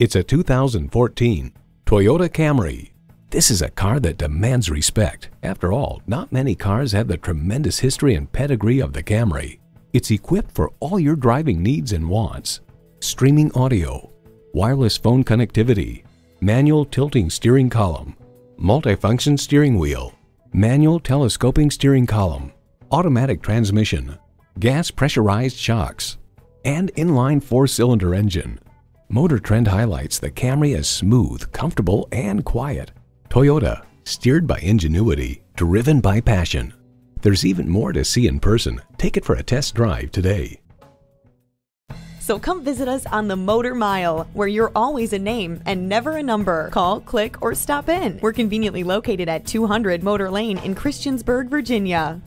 It's a 2014 Toyota Camry. This is a car that demands respect. After all, not many cars have the tremendous history and pedigree of the Camry. It's equipped for all your driving needs and wants. Streaming audio, wireless phone connectivity, manual tilting steering column, multifunction steering wheel, manual telescoping steering column, automatic transmission, gas pressurized shocks, and inline four-cylinder engine. Motor Trend highlights the Camry as smooth, comfortable, and quiet. Toyota, steered by ingenuity, driven by passion. There's even more to see in person. Take it for a test drive today. So come visit us on the Motor Mile, where you're always a name and never a number. Call, click, or stop in. We're conveniently located at 200 Motor Lane in Christiansburg, Virginia.